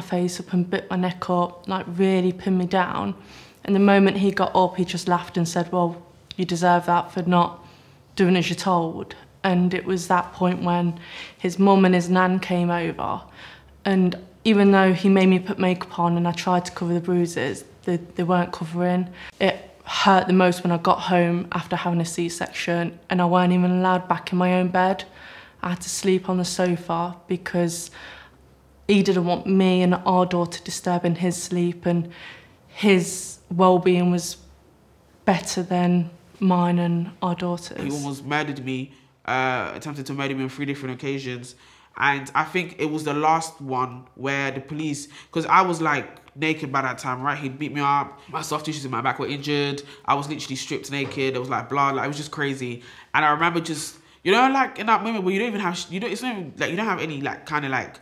face up and bit my neck up, like really pinned me down. And the moment he got up, he just laughed and said, well, you deserve that for not doing as you're told. And it was that point when his mum and his nan came over. And even though he made me put makeup on and I tried to cover the bruises, they, they weren't covering. It hurt the most when I got home after having a C-section and I weren't even allowed back in my own bed. I had to sleep on the sofa because he didn't want me and our daughter disturbing his sleep and his well-being was better than mine and our daughters. He almost murdered me, uh, attempted to murder me on three different occasions. And I think it was the last one where the police, because I was like naked by that time, right? He'd beat me up. My soft tissues in my back were injured. I was literally stripped naked. It was like blood. Like, it was just crazy. And I remember just, you know, like in that moment where you don't even have, you don't, it's not even, like, you don't have any, like, kind of like,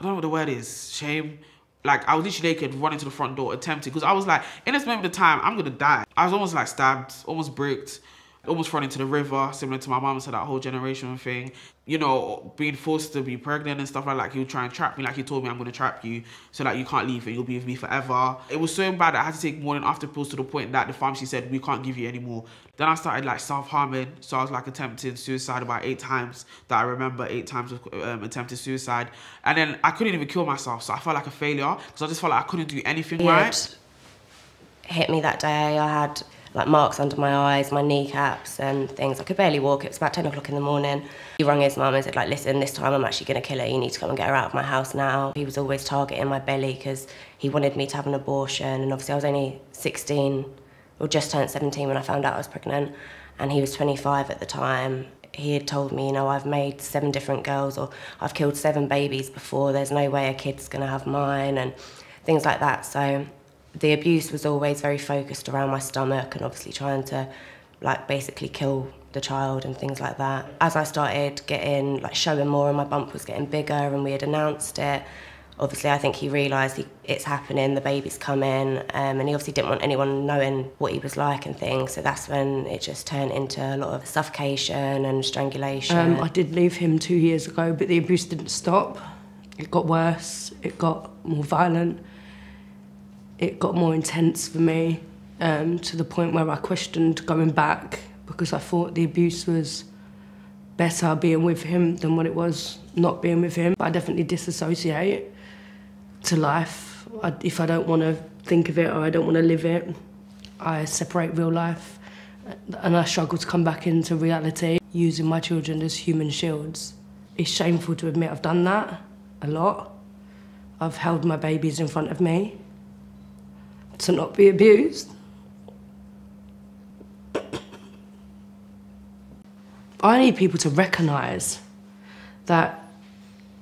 I don't know what the word is, shame. Like, I was literally naked, running to the front door, attempting, because I was like, in this moment of time, I'm gonna die. I was almost like stabbed, almost bricked almost run into the river, similar to my mom said that whole generation thing. You know, being forced to be pregnant and stuff like that. He would try and trap me, like he told me, I'm gonna trap you so that you can't leave and you'll be with me forever. It was so bad that I had to take morning after pills to the point that the pharmacy said we can't give you anymore. Then I started like self-harming, so I was like attempting suicide about eight times. That I remember eight times of um, attempted suicide, and then I couldn't even kill myself, so I felt like a failure because I just felt like I couldn't do anything right. Hit me that day. I had like marks under my eyes, my kneecaps and things. I could barely walk. It was about 10 o'clock in the morning. He rang his mum and said, like, listen, this time I'm actually going to kill her. You need to come and get her out of my house now. He was always targeting my belly because he wanted me to have an abortion. And obviously I was only 16 or just turned 17 when I found out I was pregnant. And he was 25 at the time. He had told me, you know, I've made seven different girls or I've killed seven babies before. There's no way a kid's going to have mine and things like that. So the abuse was always very focused around my stomach and obviously trying to like basically kill the child and things like that. As I started getting like showing more and my bump was getting bigger and we had announced it, obviously I think he realised it's happening, the baby's coming, um, and he obviously didn't want anyone knowing what he was like and things. So that's when it just turned into a lot of suffocation and strangulation. Um, I did leave him two years ago, but the abuse didn't stop. It got worse. It got more violent it got more intense for me um, to the point where I questioned going back because I thought the abuse was better being with him than what it was not being with him. I definitely disassociate to life. I, if I don't want to think of it or I don't want to live it, I separate real life and I struggle to come back into reality using my children as human shields. It's shameful to admit I've done that a lot. I've held my babies in front of me to not be abused. I need people to recognise that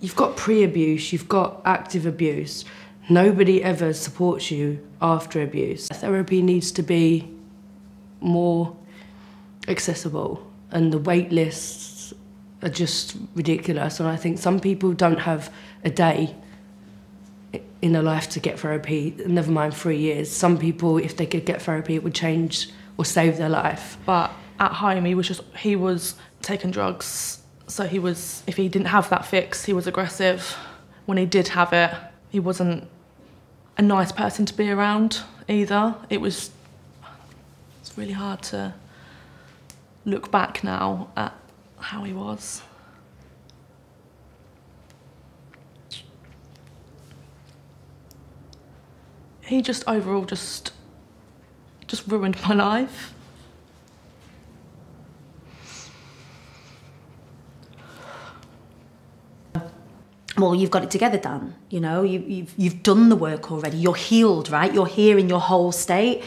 you've got pre-abuse, you've got active abuse. Nobody ever supports you after abuse. Therapy needs to be more accessible and the wait lists are just ridiculous and I think some people don't have a day in a life to get therapy, never mind three years. Some people, if they could get therapy, it would change or save their life. But at home, he was just, he was taking drugs. So he was, if he didn't have that fix, he was aggressive. When he did have it, he wasn't a nice person to be around either. It was, it's really hard to look back now at how he was. He just overall just just ruined my life. well, you've got it together, Dan. You know, you, you've, you've done the work already. You're healed, right? You're here in your whole state.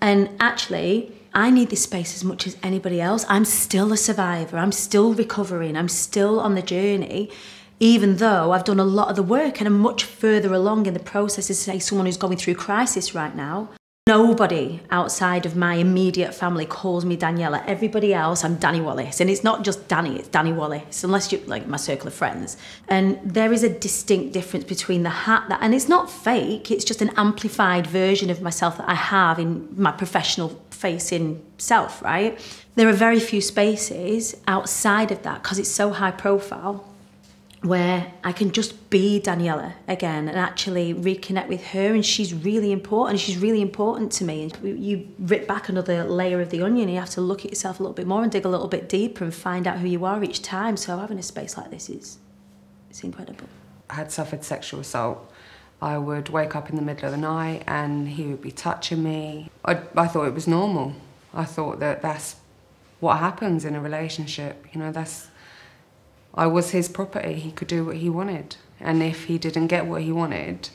And actually, I need this space as much as anybody else. I'm still a survivor. I'm still recovering. I'm still on the journey even though I've done a lot of the work and I'm much further along in the process as say someone who's going through crisis right now. Nobody outside of my immediate family calls me Daniela. Everybody else, I'm Danny Wallace. And it's not just Danny, it's Danny Wallace, unless you're like my circle of friends. And there is a distinct difference between the hat that, and it's not fake, it's just an amplified version of myself that I have in my professional facing self, right? There are very few spaces outside of that because it's so high profile where I can just be Daniela again and actually reconnect with her. And she's really important. She's really important to me. And you rip back another layer of the onion, you have to look at yourself a little bit more and dig a little bit deeper and find out who you are each time. So having a space like this is it's incredible. I had suffered sexual assault. I would wake up in the middle of the night and he would be touching me. I, I thought it was normal. I thought that that's what happens in a relationship. You know, that's I was his property. He could do what he wanted. And if he didn't get what he wanted,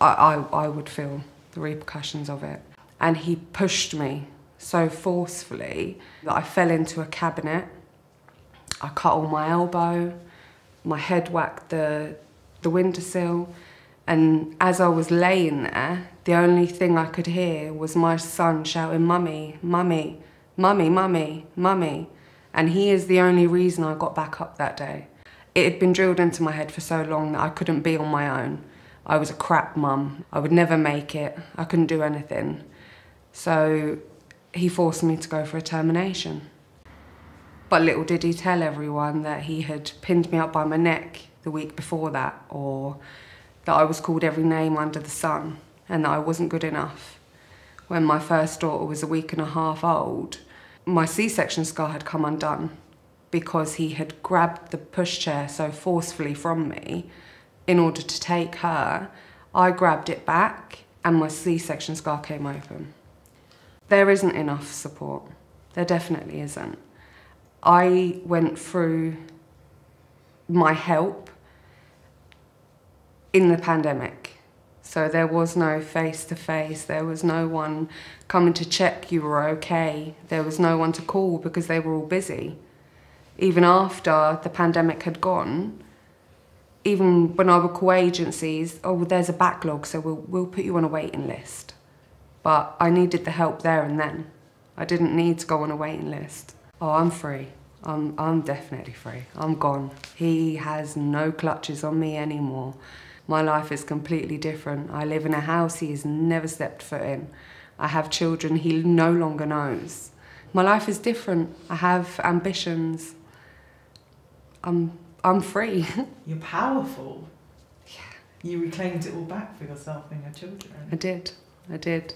I, I, I would feel the repercussions of it. And he pushed me so forcefully that I fell into a cabinet. I cut all my elbow, my head whacked the, the windowsill. And as I was laying there, the only thing I could hear was my son shouting, Mummy, Mummy, Mummy, Mummy, Mummy and he is the only reason I got back up that day. It had been drilled into my head for so long that I couldn't be on my own. I was a crap mum. I would never make it. I couldn't do anything. So he forced me to go for a termination. But little did he tell everyone that he had pinned me up by my neck the week before that, or that I was called every name under the sun, and that I wasn't good enough. When my first daughter was a week and a half old, my C-section scar had come undone because he had grabbed the pushchair so forcefully from me in order to take her. I grabbed it back and my C-section scar came open. There isn't enough support. There definitely isn't. I went through my help in the pandemic. So there was no face to face, there was no one coming to check you were okay, there was no one to call because they were all busy. Even after the pandemic had gone, even when I would call agencies, oh, well, there's a backlog, so we'll, we'll put you on a waiting list. But I needed the help there and then. I didn't need to go on a waiting list. Oh, I'm free. I'm, I'm definitely free. I'm gone. He has no clutches on me anymore. My life is completely different. I live in a house he has never stepped foot in. I have children he no longer knows. My life is different. I have ambitions. I'm, I'm free. You're powerful. Yeah. You reclaimed it all back for yourself and your children. I did. I did.